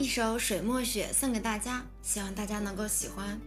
一首《水墨雪》送给大家，希望大家能够喜欢。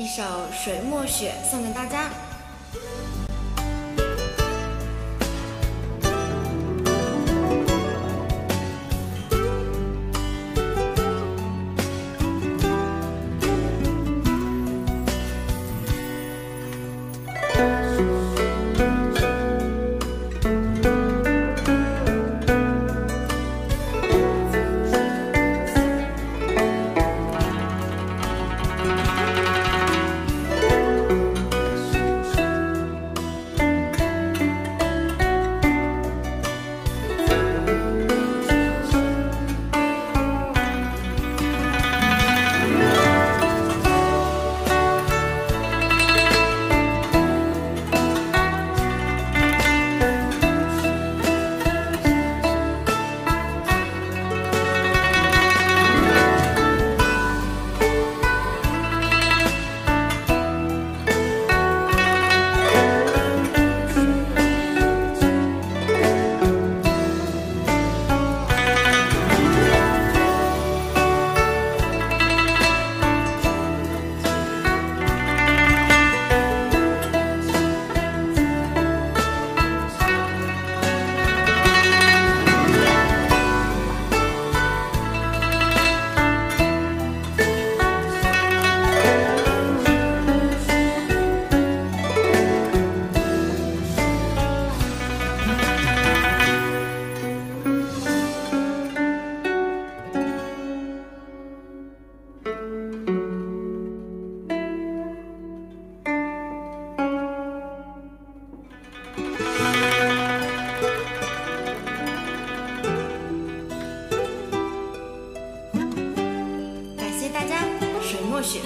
一首《水墨雪》送给大家。不行。